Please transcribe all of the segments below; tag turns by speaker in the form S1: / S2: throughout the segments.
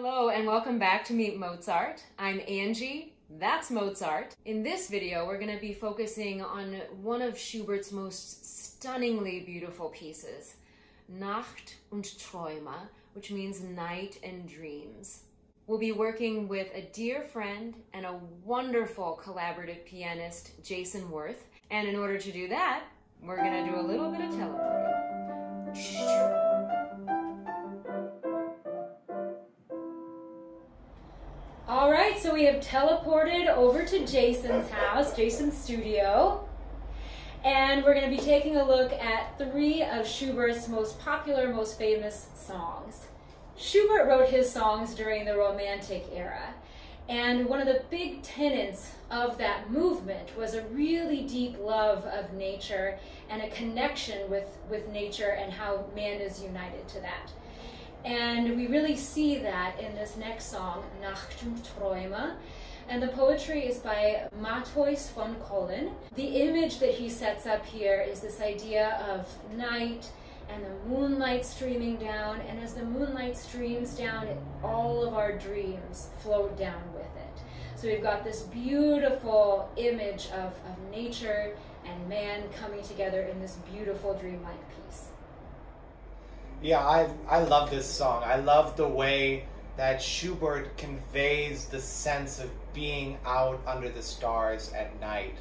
S1: Hello and welcome back to Meet Mozart. I'm Angie, that's Mozart. In this video, we're going to be focusing on one of Schubert's most stunningly beautiful pieces, Nacht und Träume, which means night and dreams. We'll be working with a dear friend and a wonderful collaborative pianist, Jason Wirth. And in order to do that, we're going to do a little bit of teleporting. So we have teleported over to Jason's house, Jason's studio. And we're going to be taking a look at three of Schubert's most popular, most famous songs. Schubert wrote his songs during the Romantic era. And one of the big tenets of that movement was a really deep love of nature and a connection with, with nature and how man is united to that. And we really see that in this next song, Nacht und Träume. And the poetry is by Matthäus von Collin. The image that he sets up here is this idea of night and the moonlight streaming down. And as the moonlight streams down, all of our dreams float down with it. So we've got this beautiful image of, of nature and man coming together in this beautiful dreamlike piece.
S2: Yeah, I I love this song. I love the way that Schubert conveys the sense of being out under the stars at night.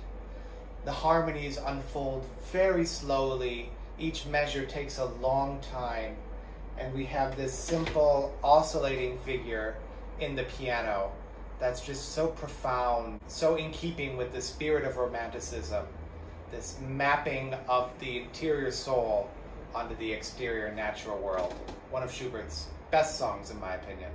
S2: The harmonies unfold very slowly. Each measure takes a long time, and we have this simple oscillating figure in the piano that's just so profound, so in keeping with the spirit of Romanticism, this mapping of the interior soul onto the exterior natural world. One of Schubert's best songs, in my opinion.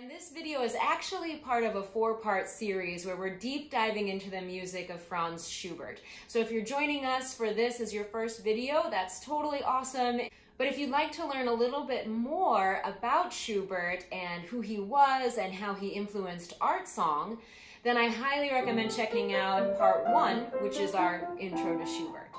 S1: And this video is actually part of a four-part series where we're deep diving into the music of Franz Schubert. So if you're joining us for this as your first video, that's totally awesome. But if you'd like to learn a little bit more about Schubert and who he was and how he influenced art song, then I highly recommend checking out part one, which is our intro to Schubert.